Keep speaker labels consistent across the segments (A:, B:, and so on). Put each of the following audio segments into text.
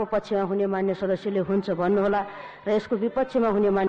A: प्रस्तावको पक्षमा हुने मान्य सदस्यले हुन्छ भन्नुहोला र यसको विपक्षमा हुने मान्य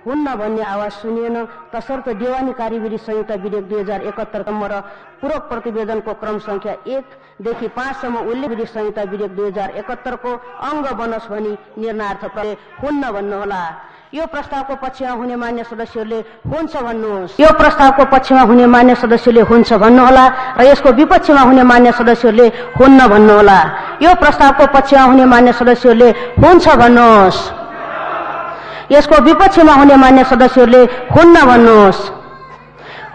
A: हुन्न भन्ने आवाज सुनिएन। तसर्थ देवानी कार्यविधि संहिता विधेयक दुई हजार एकहत्तर र पूरक प्रतिवेदनको क्रम संख्या एकदेखि पाँचसम्म उल्लेख विधि विधेयक दुई हजार एकहत्तरको अङ्ग बनोस् भनी निर्णयार्थ प्रयोग हुन्न भन्नुहोला। यो प्रस्तावको पक्षमा हुने मान्य सदस्यहरूले हुन्छ भन्नुहोस्। यो प्रस्तावको पक्षमा हुने मान्य सदस्यले हुन्छ भन्नुहोला र यसको विपक्षमा हुने मान्य सदस्यहरूले हुन्न भन्नुहोला। यो प्रस्तावको पक्षमा हुने मान्य सदस्यहरूले हुन्छ भन्नुहोस्। यसको विपक्षमा हुने मान्य सदस्यहरूले हुन्न भन्नुहोस्।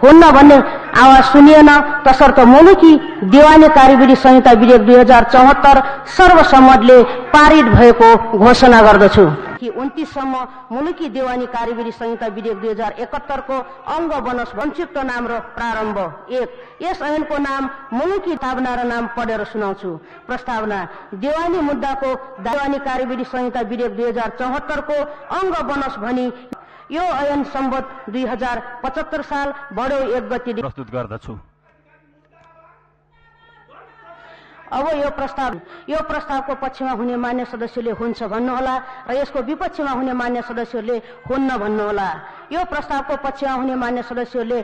A: हुन्न भन्ने आवाज सुनिएन। तसर्थ मुलुकी देवानी कार्यविधि संहिता विधेयक दुई हजार चौहत्तर सर्वसम्मतले पारित भएको घोषणा गर्दछु। कि उन्तिससम्म मुलुकी देवानी कार्यविधि संहिता विधेयक दुई हजार एकहत्तरको अङ्ग बनोस् संक्षिप्त नाम र प्रारम्भ एक। यस ऐनको नाम मुलुकी तावना र नाम पढेर सुनाउँछु। प्रस्तावना देवानी मुद्दाको देवानी कार्यविधि संहिता विधेयक दुई हजार चौहत्तरको अङ्ग बनोस् भनी यो ऐन सम्बत दुई हजार पचहत्तर साल बडो एक गतिदेखि
B: प्रस्तुत गर्दछु।
A: अब यो प्रस्ताव यो प्रस्तावको पक्षमा हुने मान्य सदस्यले हुन्छ भन्नुहोला र यसको विपक्षमा हुने मान्य सदस्यहरूले हुन्न भन्नुहोला। यो प्रस्तावको पक्षमा हुने मान्य सदस्यहरूले